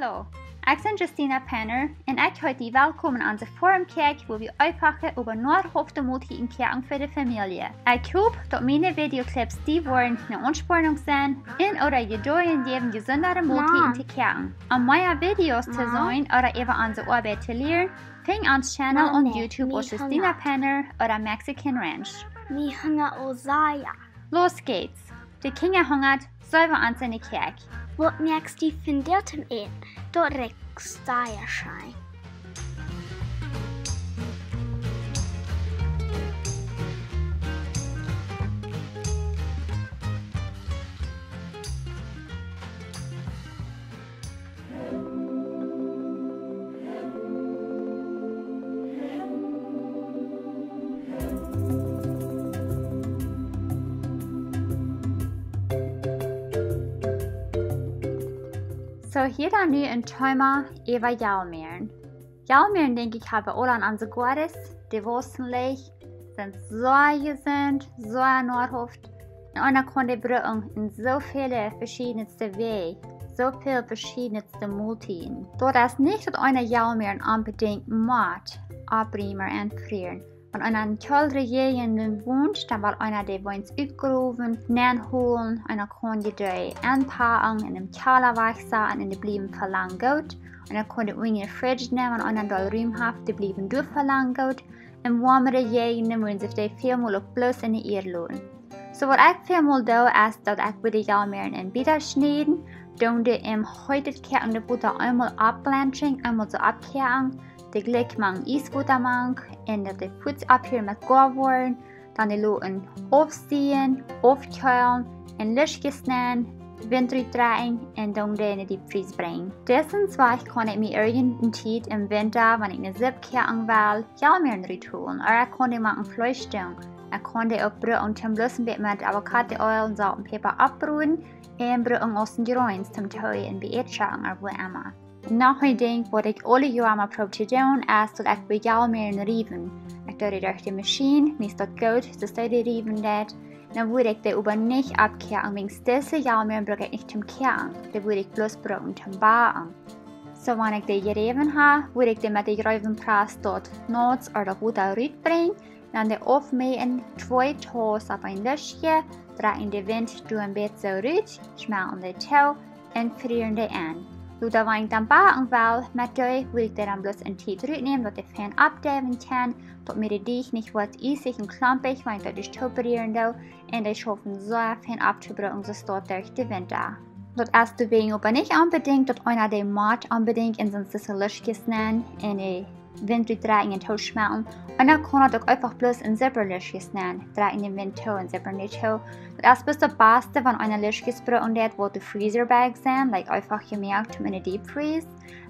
Hallo, ik ben Justina Penner en ik heet je welkom aan de Forumkerk waar we uitpakken over Noordhoofdmulti kerk voor de familie. Ik hoop dat mijn videoclips die worden een ontspanning zijn en oder je door je leven gezondere multi in te kerken. Om meer video's te zien oder even onze arbeid te leren, ping ons channel op YouTube op Justina Penner oder Mexican Ranch. Mi hanga Ozaya. Los geht's! De Kinder hungert, sollen wir uns in die Kerk. Merkst du von dem in? Dort rechts schein. So, hier dan nu een thema over Jalmeren. Jalmeren, denk ik, hebben alle aan onze godes, die wossenlich, sind so gesund, so Nordhoft. Und einer konnte brücken in so viele verschiedenste Wege, so viele verschiedenste Multien. Dort ist nicht, dass einer Jalmeren unbedingt macht, abbremer und frieren. Und einer tolle Gegenden wohnt, dann war einer der Wohns aufgerufen, holen, einer konnte die anpacken, in einem Keller wachsen und die blieben verlangen gut. Und er konnte einen Fridge nehmen und einer doll Raumhaft, die blieben durchverlangen gut. In warmere Gegenden wohnen sich die viermal auch bloß in die Erde lohnen. So wat ik viermal doe, is dat ik bij de jalmeren in bitter snijden, dan de im heute kerken de butter einmal abblanching, einmal so abkehren, de glik mang isbutter mang, en dat de voets abhier met gorworn, dan de loten opstien, opkeulen, en luchtgesnaan, windruitdraaien en dan de in de diepvries brengen. Dessen zwar kon ik me irgendein tijd im winter, wanneer ik een zip kerken wil, jalmeren rituelen, or ik kon maken vlees doen. Ik kon de ook brød und ein bisschen mit Avocado Oil und Salt und Pfeffer abbrühen und brød und Geräuns zum Teu in Beetschagen oder wo immer. Nach ein Ding, was ich alle Jahre mal probiert zu tun, ist, dass ich bei Jalmer in Riven. Ich tue durch die Maschine, mir ist das gut, dass ich die Riven das. Dann würde ich die über nicht abkehren, wegen diese Jalmer brauche ich nicht zum Kehren. Die würde ich bloß brauchen zum Bauen. So, wenn ich die gerieben habe, würde ich die mit der Räubenpreis dort Notes oder Ruta bringen dan de aufmähen zwei Toast auf ein Löschchen, drehen den Wind durch ein Bett so rüt, schmelzen den Tau und frieren den an. Du da wein dann backen will, mit dir will ich dann bloß ein Tee nehmen, dass der Fan abdämmen kann, dass mir dich nicht wird eisig und klampig, weil ich das toperieren da, und ich hoffe so Fan abzubringen, so dort durch den Winter. Dat is de wegen aber nicht unbedingt, dass einer den Mord unbedingt in sein nennen, in Wind draaien in het schmelten. En dan kon het ook einfach bloß in Zipperlischjes nennen, draaien den Wind toe en Zipper nicht toe. Das ist das Beste, wenn eine Lischgesbrot und das, wo die Freezerbags sind, like einfach gemerkt, in eine Deep Freeze.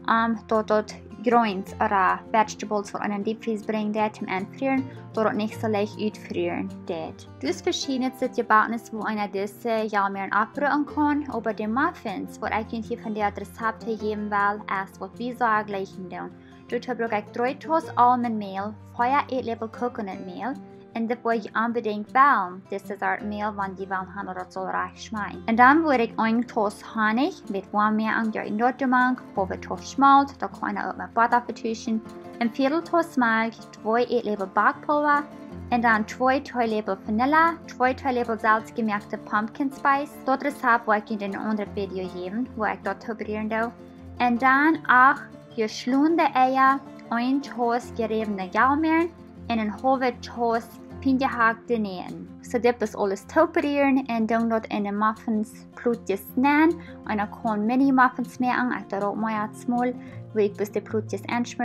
Um, dort dort Grains oder Vegetables von einen Deep Freeze bringen, der zum Entfrieren, dort nicht so leicht ausfrieren. Das. Das verschiedene Gebacknis, wo einer diese ja mehr abbrühen kann, aber die Muffins, wo ich hier von der Rezepte geben will, ist, was wir so gleichen tun. Du Doordat ik 3000 almondmeel, 4 eetlepel coconutmeel Und dat wil je unbedingt wel. Das ist das Mehl, want die wil hebben dat zal rijk smaken. En dan word ik een toast honig mit warm meer an der de mank, voor het toast smalt, dan kan je ook met butter vertuschen. Een viertel toast melk, 2 eetlepel backpulver en dan 2 theelöffel Vanille, 2 Salz gemerkte Pumpkin Spice. Dort Rezept wollte ich in einem anderen Video geben, wo ich dort probieren darf. Und dann auch förslunde Eier, en tås gerevne gaumeln, en halv tås pinjehagde nähen. Så dippas alles topperieren en dung in den muffins plutjes nähen. och en kon mini muffins med ang att rot maja smol, vik bis de plutjes und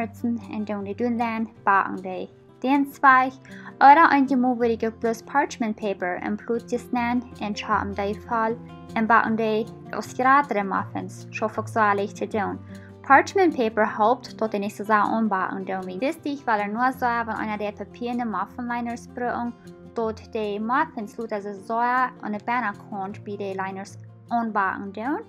dann dung de dunlän bagen de. Den zweig, oder ein gemoverige plus parchment paper en plutjes nähen und cham de fall und en bagen de osgradere muffins, schofoxalig zu tun. Parchment paper helpt tot in nächste Jahr umbauen domi. Wichtig weil er nur so wenn einer der papierende Muffinliners brücken, dort die Muffins lut also so eine Banner kommt, wie die Liners down.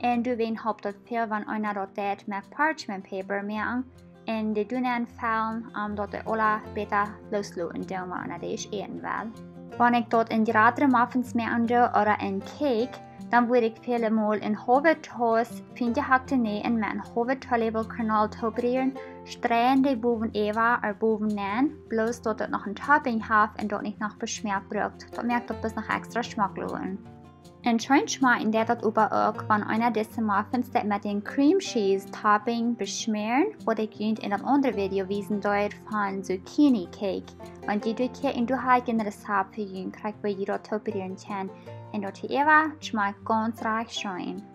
Und du wen helpt dort viel, wenn einer dort med Parchment paper machen. Und die dünnen Fallen, um dort die Ola besser losluten down, wenn einer die ich eten will. Wenn ich dort in die Muffins machen oder in Cake, Dan würde ik vele mål en hovedtoos vind je hakte nee en men hovedtolabel kanal tobrieren, strande boven Eva er boven nen, bloos dat het nog een topping heeft en dat niet nog besmeerd brukt. Dat merkt dat het nog extra smakloen. En manchmal in der dat über auch von einer dieser Muffins dat mit den Cream Cheese Topping beschmieren, ik jullie in dat andere video wiesen deed van Zucchini Cake. Want die doe ik in du hagen Rezept für jullie, krijg we hier topperen kan. En dat Eva schmeckt ganz reich schön.